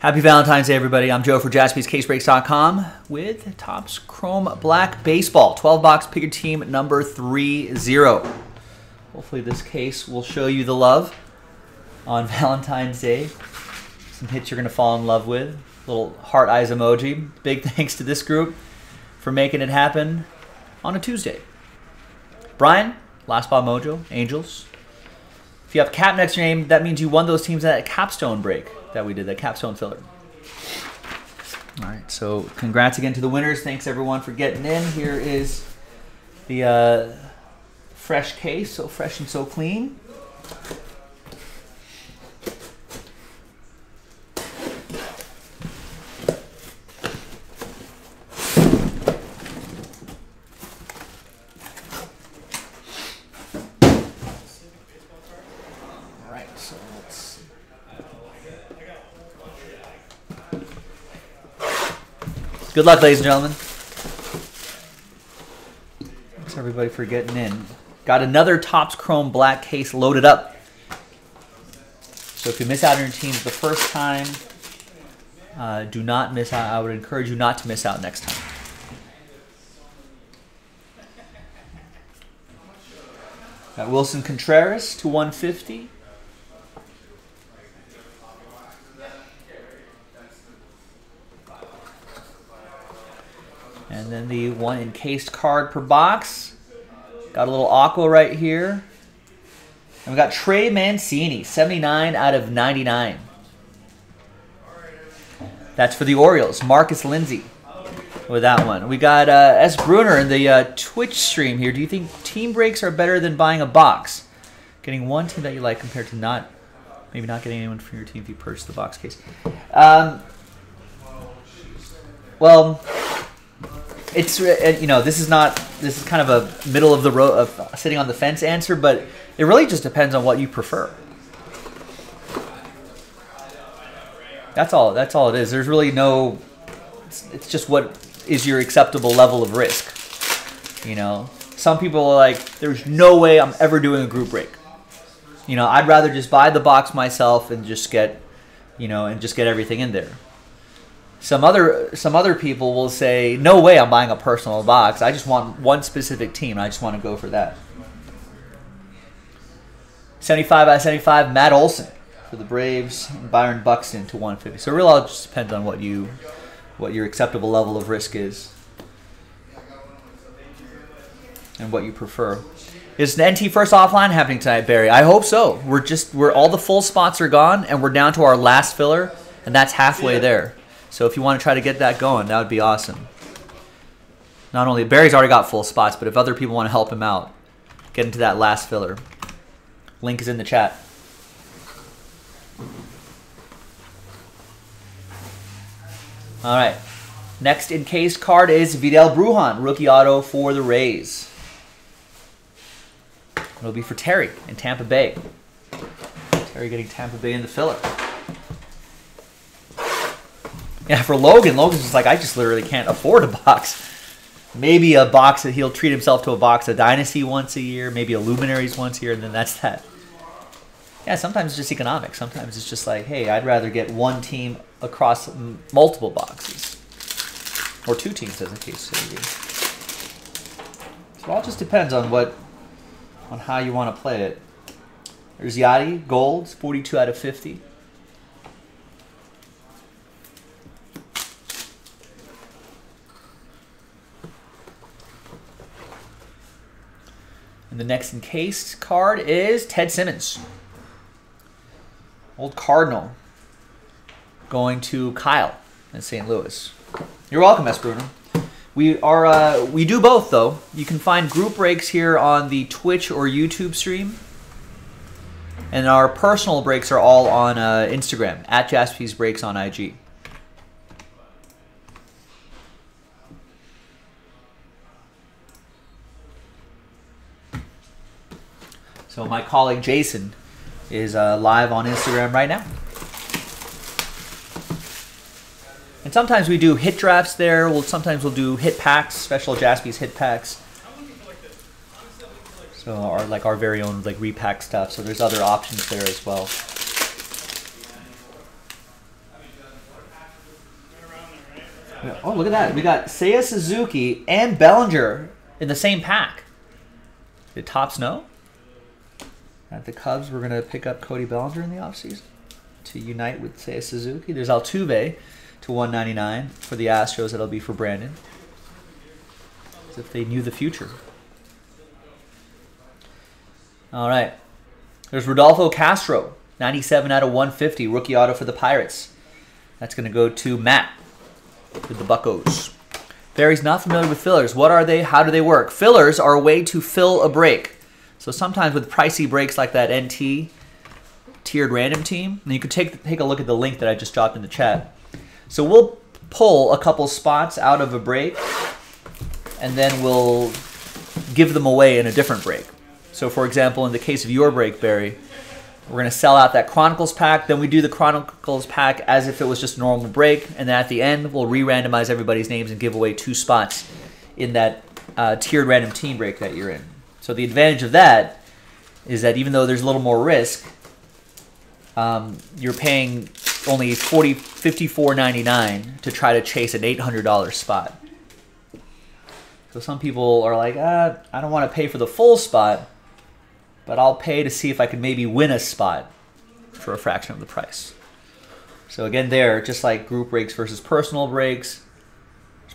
Happy Valentine's Day, everybody. I'm Joe for jaspyscasebreaks.com with Topps Chrome Black Baseball. 12 box pick your team number 30. Hopefully, this case will show you the love on Valentine's Day. Some hits you're going to fall in love with. Little heart eyes emoji. Big thanks to this group for making it happen on a Tuesday. Brian, Last Ball Mojo, Angels. If you have cap next to your name, that means you won those teams at capstone break that we did, that capstone filler. All right, so congrats again to the winners. Thanks everyone for getting in. Here is the uh, fresh case, so fresh and so clean. All right, so let's Good luck, ladies and gentlemen. Thanks everybody for getting in. Got another Topps Chrome Black case loaded up. So if you miss out on your teams the first time, uh, do not miss out. I would encourage you not to miss out next time. Got Willson Contreras to 150. And then the one encased card per box. Got a little aqua right here. And we got Trey Mancini, 79 out of 99. That's for the Orioles. Marcus Lindsay with that one. We got uh, S. Bruner in the uh, Twitch stream here. Do you think team breaks are better than buying a box? Getting one team that you like compared to not, maybe not getting anyone from your team if you purchase the box case. Um, well, it's uh, you know this is not this is kind of a middle of the road of sitting on the fence answer, but it really just depends on what you prefer. That's all. That's all it is. There's really no. It's, it's just what is your acceptable level of risk. You know, some people are like, "There's no way I'm ever doing a group break." You know, I'd rather just buy the box myself and just get, you know, and just get everything in there. Some other some other people will say, "No way, I'm buying a personal box. I just want one specific team. I just want to go for that." 75 out of 75, Matt Olson for the Braves, Byron Buxton to 150. So it really all just depends on what you what your acceptable level of risk is and what you prefer. Is an NT first offline happening tonight, Barry? I hope so. We're just we're all the full spots are gone and we're down to our last filler and that's halfway there. So if you want to try to get that going, that would be awesome. Not only Barry's already got full spots, but if other people want to help him out, get into that last filler. Link is in the chat. All right. Next encased card is Vidal Brujan, rookie auto for the Rays. It'll be for Terry in Tampa Bay. Terry getting Tampa Bay in the filler. Yeah, for Logan, Logan's just like, I just literally can't afford a box. Maybe a box that he'll treat himself to a box of Dynasty once a year, maybe a Luminaries once a year, and then that's that. Yeah, sometimes it's just economics. Sometimes it's just like, hey, I'd rather get one team across multiple boxes. Or two teams, as the case may be. So it all just depends on what, on how you want to play it. There's Yachty, golds, 42 out of 50. And the next encased card is Ted Simmons. Old Cardinal. Going to Kyle in St. Louis. You're welcome, S. Bruno. We are uh, we do both though. You can find group breaks here on the Twitch or YouTube stream. And our personal breaks are all on uh, Instagram at Jaspys Breaks on IG. So my colleague Jason is uh, live on Instagram right now. And sometimes we do hit drafts there. We'll sometimes we'll do hit packs, special Jaspys hit packs. So our like our very own like repack stuff. So there's other options there as well. Oh, look at that. We got Seiya Suzuki and Bellinger in the same pack. Did Topps know? At the Cubs, we're going to pick up Cody Bellinger in the offseason to unite with Seiya Suzuki. There's Altuve to 199 for the Astros. That'll be for Brandon. As if they knew the future. All right. There's Rodolfo Castro, 97 out of 150, rookie auto for the Pirates. That's going to go to Matt with the Buccos. Barry's not familiar with fillers. What are they? How do they work? Fillers are a way to fill a break. So sometimes with pricey breaks like that NT tiered random team, and you can take take a look at the link that I just dropped in the chat. So we'll pull a couple spots out of a break, and then we'll give them away in a different break. So for example, in the case of your break, Barry, we're going to sell out that Chronicles pack. Then we do the Chronicles pack as if it was just a normal break. And then at the end, we'll re-randomize everybody's names and give away two spots in that uh, tiered random team break that you're in. So the advantage of that is that even though there's a little more risk, um, you're paying only 40 54.99 to try to chase an $800 spot. So some people are like, ah, I don't want to pay for the full spot but I'll pay to see if I can maybe win a spot for a fraction of the price. So again, there, just like group breaks versus personal breaks,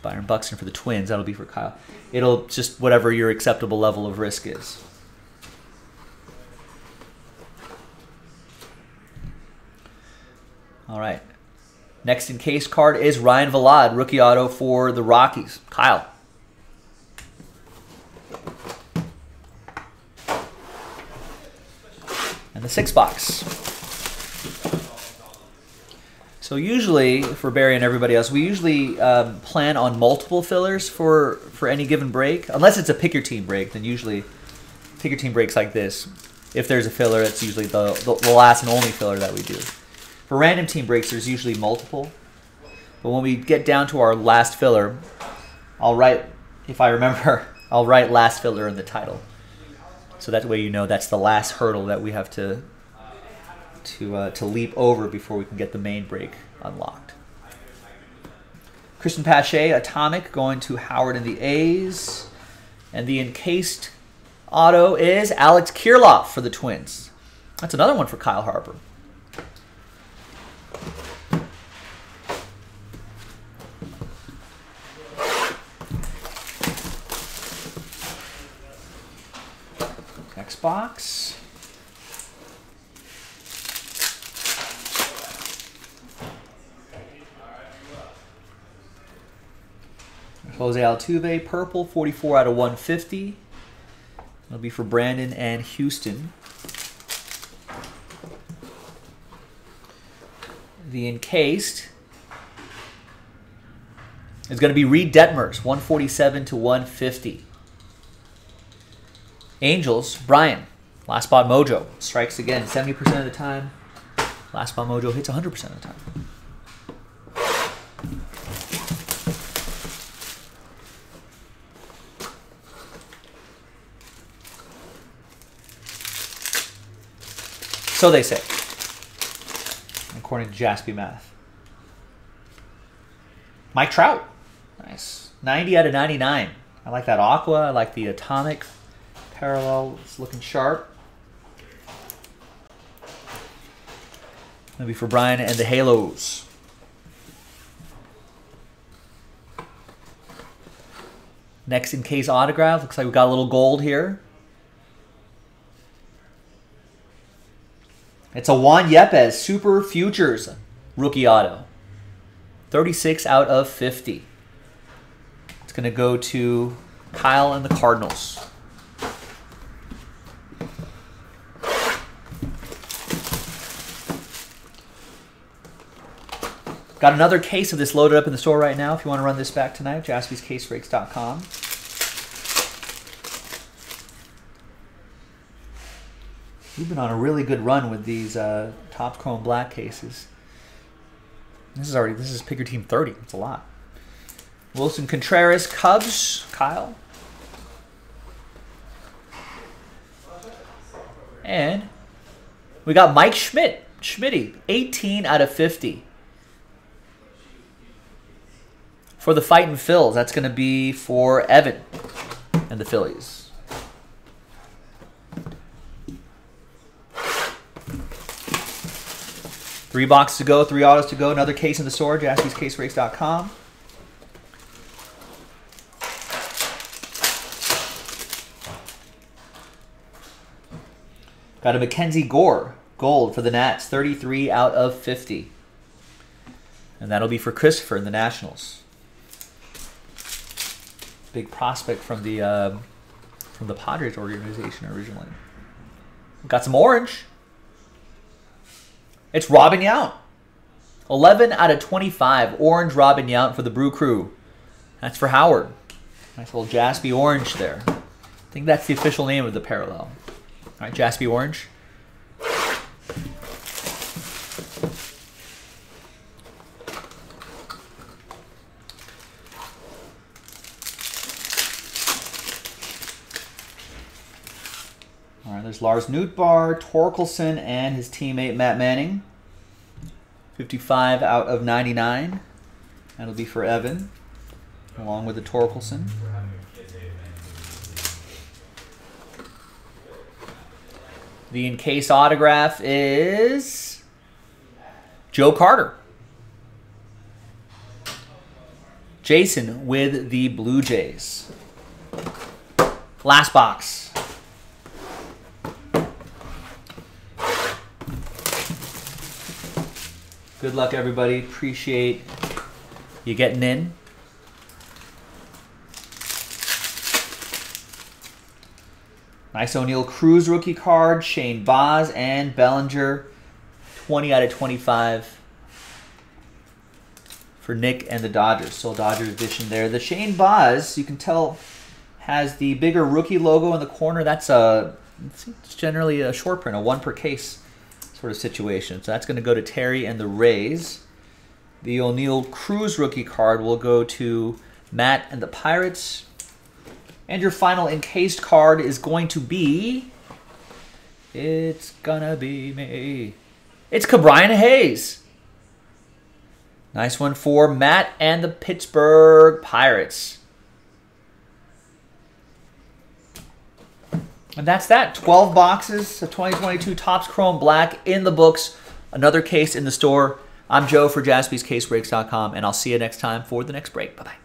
Byron Buxton for the Twins. That'll be for Kyle. It'll just whatever your acceptable level of risk is. All right. Next in case card is Ryan Vilade, rookie auto for the Rockies. Kyle. and the six box. So usually for Barry and everybody else, we usually um, plan on multiple fillers for for any given break. Unless it's a pick your team break, then usually pick your team breaks like this. If there's a filler, it's usually the, the, the last and only filler that we do. For random team breaks, there's usually multiple. But when we get down to our last filler, I'll write, if I remember, I'll write last filler in the title. So that way you know that's the last hurdle that we have to to uh, to leap over before we can get the main break unlocked. Cristian Pache, Atomic, going to Howard and the A's. And the encased auto is Alex Kirilloff for the Twins. That's another one for Kyle Harper. box. Jose Altuve, purple, 44 out of 150. It'll be for Brandon and Houston. The encased is going to be Reid Detmers, 147 to 150. Angels, Brian. Last spot mojo. Strikes again 70% of the time. Last spot mojo hits 100% of the time. So they say, according to Jaspy Math. Mike Trout. Nice. 90 out of 99. I like that aqua. I like the atomic parallel. It's looking sharp. Maybe for Brian and the Halos. Next in case autograph. Looks like we got a little gold here. It's a Juan Yepez Super Futures rookie auto. 36 out of 50. It's going to go to Kyle and the Cardinals. Got another case of this loaded up in the store right now. If you want to run this back tonight, jaspyscasebreaks.com. We've been on a really good run with these uh, Topps Chrome Black cases. This is already this is pick your team 30. It's a lot. Willson Contreras, Cubs, Kyle. And we got Mike Schmidt, Schmitty, 18 out of 50. For the Fightin' Phils, that's going to be for Evan and the Phillies. Three boxes to go, three autos to go. Another case in the store, jaspyscasebreaks.com. Got a Mackenzie Gore gold for the Nats, 33 out of 50. And that'll be for Christopher in the Nationals. Big prospect from the uh, from the Padres organization originally. Got some orange. It's Robin Yount. 11 out of 25. Orange Robin Yount for the Brew Crew. That's for Howard. Nice little Jaspy orange there. I think that's the official name of the parallel. All right, Jaspy orange. Lars Nootbaar, Torkelson, and his teammate Matt Manning. 55 out of 99. That'll be for Evan, along with the Torkelson. The encase autograph is Joe Carter. Jason with the Blue Jays. Last box. Good luck, everybody. Appreciate you getting in. Nice Oneil Cruz rookie card, Shane Baz and Bellinger. 20 out of 25 for Nick and the Dodgers. So Dodgers edition there. The Shane Baz, you can tell, has the bigger rookie logo in the corner. That's a it's generally a short print, a one per case sort of situation. So that's going to go to Terry and the Rays. The Oneil Cruz rookie card will go to Matt and the Pirates. And your final encased card is going to be... It's gonna be me. It's Ke'Bryan Hayes. Nice one for Matt and the Pittsburgh Pirates. And that's that. 12 boxes of 2022 Topps Chrome Black in the books. Another case in the store. I'm Joe for jaspyscasebreaks.com, and I'll see you next time for the next break. Bye-bye.